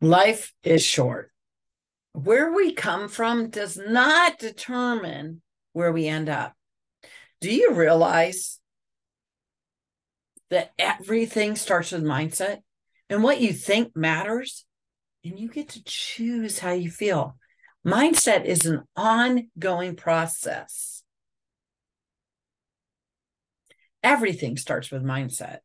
Life is short. Where we come from does not determine where we end up. Do you realize that everything starts with mindset and what you think matters? And you get to choose how you feel. Mindset is an ongoing process. Everything starts with mindset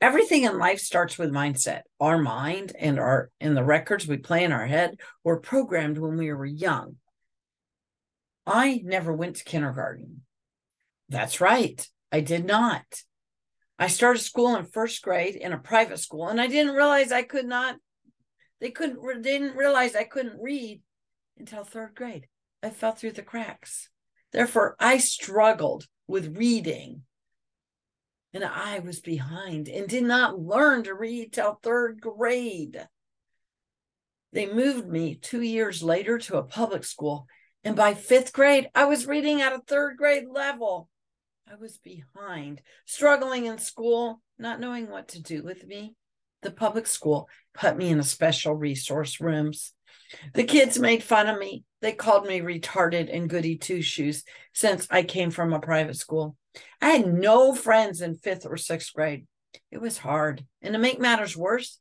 everything in life starts with mindset. Our mind and our and the records we play in our head were programmed when we were young. I never went to kindergarten. That's right. I did not. I started school in first grade in a private school and i didn't realize i could not they couldn't didn't realize i couldn't read until third grade. I fell through the cracks. Therefore i struggled with reading and I was behind and did not learn to read till third grade. They moved me two years later to a public school, and by fifth grade, I was reading at a third grade level. I was behind, struggling in school, not knowing what to do with me. The public school put me in a special resource rooms. The kids made fun of me. They called me retarded and goody two shoes since I came from a private school. I had no friends in fifth or sixth grade. It was hard. And to make matters worse,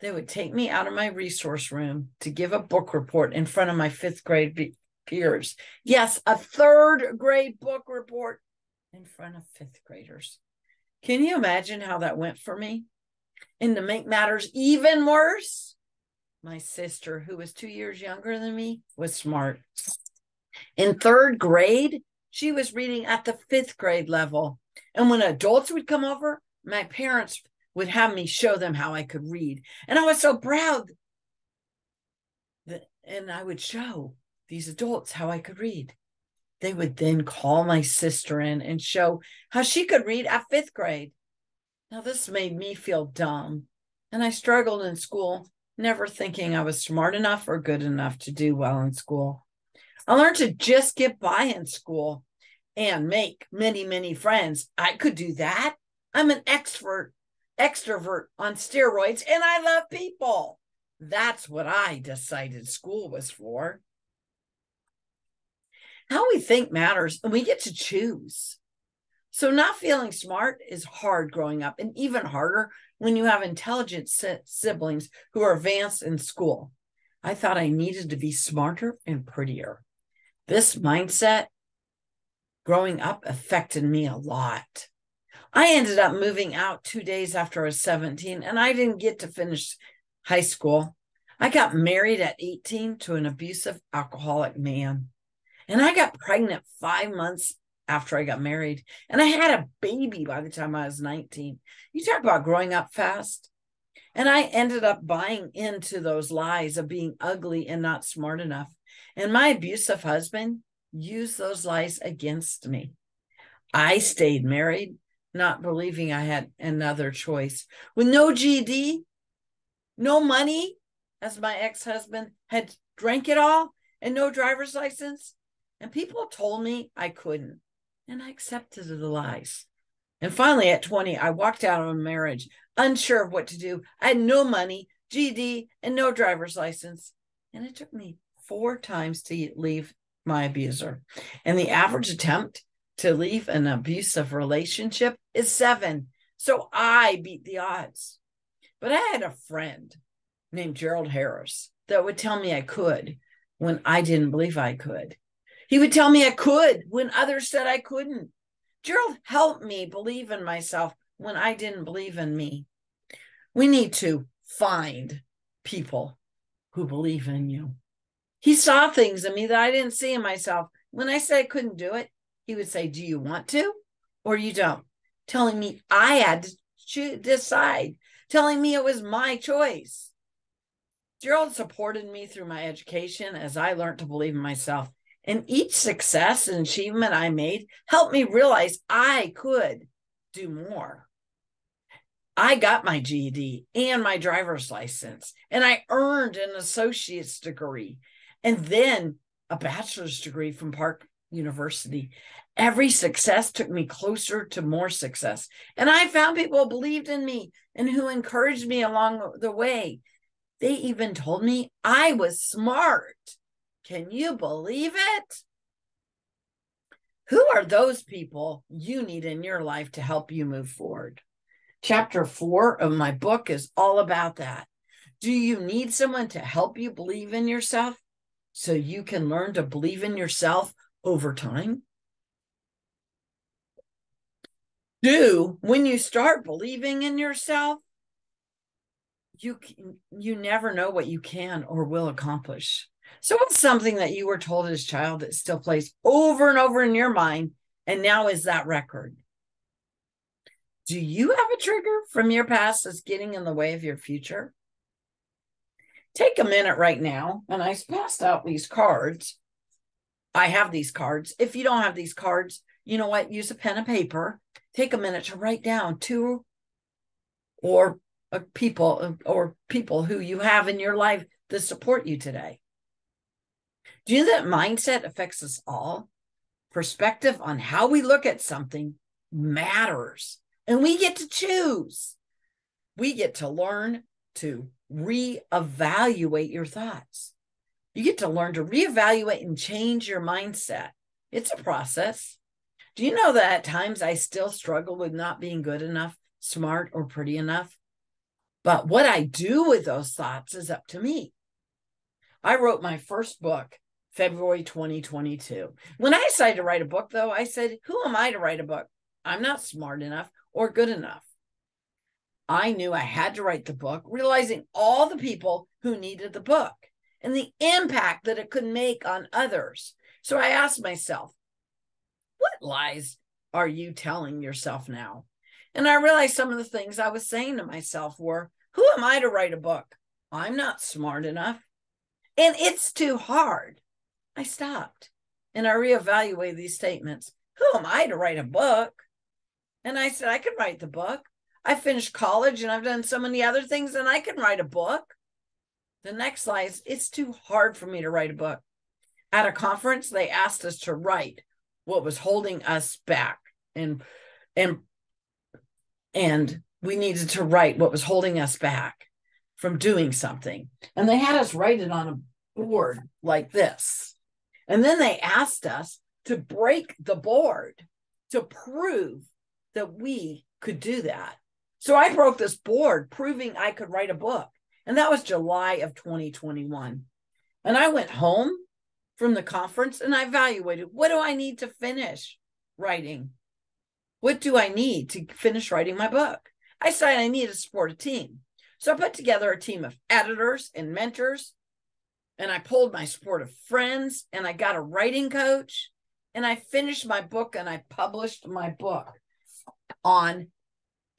they would take me out of my resource room to give a book report in front of my fifth grade peers. Yes, a third grade book report in front of fifth graders. Can you imagine how that went for me? And to make matters even worse, my sister, who was two years younger than me, was smart. In third grade, she was reading at the fifth grade level. And when adults would come over, my parents would have me show them how I could read. And I was so proud. That, and I would show these adults how I could read. They would then call my sister in and show how she could read at fifth grade. Now, this made me feel dumb. And I struggled in school, never thinking I was smart enough or good enough to do well in school. I learned to just get by in school and make many, many friends. I could do that. I'm an expert, extrovert on steroids, and I love people. That's what I decided school was for. How we think matters, and we get to choose. So, not feeling smart is hard growing up, and even harder when you have intelligent siblings who are advanced in school. I thought I needed to be smarter and prettier. This mindset growing up affected me a lot. I ended up moving out two days after I was 17, and I didn't get to finish high school. I got married at 18 to an abusive alcoholic man. And I got pregnant five months after I got married. And I had a baby by the time I was 19. You talk about growing up fast. And I ended up buying into those lies of being ugly and not smart enough. And my abusive husband used those lies against me. I stayed married, not believing I had another choice. With no GED, no money, as my ex husband had drank it all, and no driver's license. And people told me I couldn't. And I accepted the lies. And finally, at 20, I walked out of a marriage, unsure of what to do. I had no money, GED, and no driver's license. And it took me four times to leave my abuser. And the average attempt to leave an abusive relationship is seven. So I beat the odds. But I had a friend named Gerald Harris that would tell me I could when I didn't believe I could. He would tell me I could when others said I couldn't. Gerald helped me believe in myself when I didn't believe in me. We need to find people who believe in you. He saw things in me that I didn't see in myself. When I said I couldn't do it, he would say, Do you want to or you don't? Telling me I had to decide, telling me it was my choice. Gerald supported me through my education as I learned to believe in myself. And each success and achievement I made helped me realize I could do more. I got my GED and my driver's license, and I earned an associate's degree and then a bachelor's degree from Park University. Every success took me closer to more success. And I found people who believed in me and who encouraged me along the way. They even told me I was smart. Can you believe it? Who are those people you need in your life to help you move forward? Chapter four of my book is all about that. Do you need someone to help you believe in yourself so you can learn to believe in yourself over time? Do when you start believing in yourself, you you never know what you can or will accomplish. So what's something that you were told as a child that still plays over and over in your mind and now is that record? Do you have a trigger from your past that's getting in the way of your future? Take a minute right now, and I passed out these cards. I have these cards. If you don't have these cards, you know what? Use a pen and paper. Take a minute to write down two or uh, people uh, or people who you have in your life that support you today. Do you know that mindset affects us all? Perspective on how we look at something matters, and we get to choose. We get to learn to reevaluate your thoughts. You get to learn to reevaluate and change your mindset. It's a process. Do you know that at times I still struggle with not being good enough, smart, or pretty enough? But what I do with those thoughts is up to me. I wrote my first book February 2022. When I decided to write a book, though, I said, Who am I to write a book? I'm not smart enough or good enough. I knew I had to write the book, realizing all the people who needed the book and the impact that it could make on others. So I asked myself, What lies are you telling yourself now? And I realized some of the things I was saying to myself were, Who am I to write a book? I'm not smart enough. And it's too hard. I stopped and I reevaluated these statements. Who am I to write a book? And I said, I could write the book. I finished college and I've done so many other things and I can write a book. The next slide is it's too hard for me to write a book. At a conference, they asked us to write what was holding us back and and and we needed to write what was holding us back from doing something. And they had us write it on a board like this. And then they asked us to break the board to prove that we could do that. So I broke this board proving I could write a book. And that was July of 2021. And I went home from the conference and I evaluated what do I need to finish writing? What do I need to finish writing my book? I decided I need to support a team. So I put together a team of editors and mentors and I pulled my supportive friends and I got a writing coach and I finished my book and I published my book on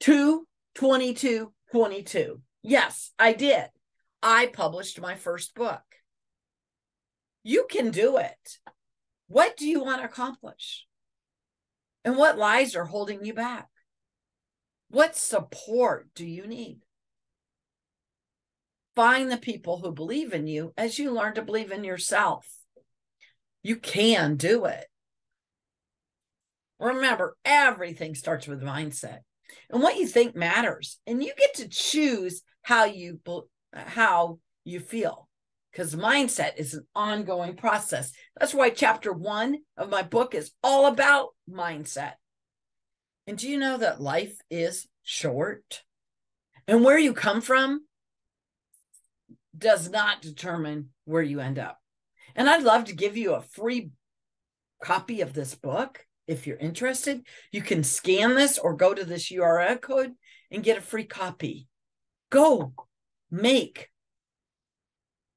2 22 22. Yes, I did. I published my first book. You can do it. What do you want to accomplish? And what lies are holding you back? What support do you need? Find the people who believe in you as you learn to believe in yourself. You can do it. Remember, everything starts with mindset. And what you think matters. And you get to choose how you how you feel because mindset is an ongoing process. That's why chapter 1 of my book is all about mindset. And do you know that life is short? And where you come from does not determine where you end up. And I'd love to give you a free copy of this book if you're interested. You can scan this or go to this URL code and get a free copy. Go make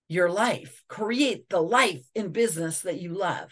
your life, create the life in business that you love.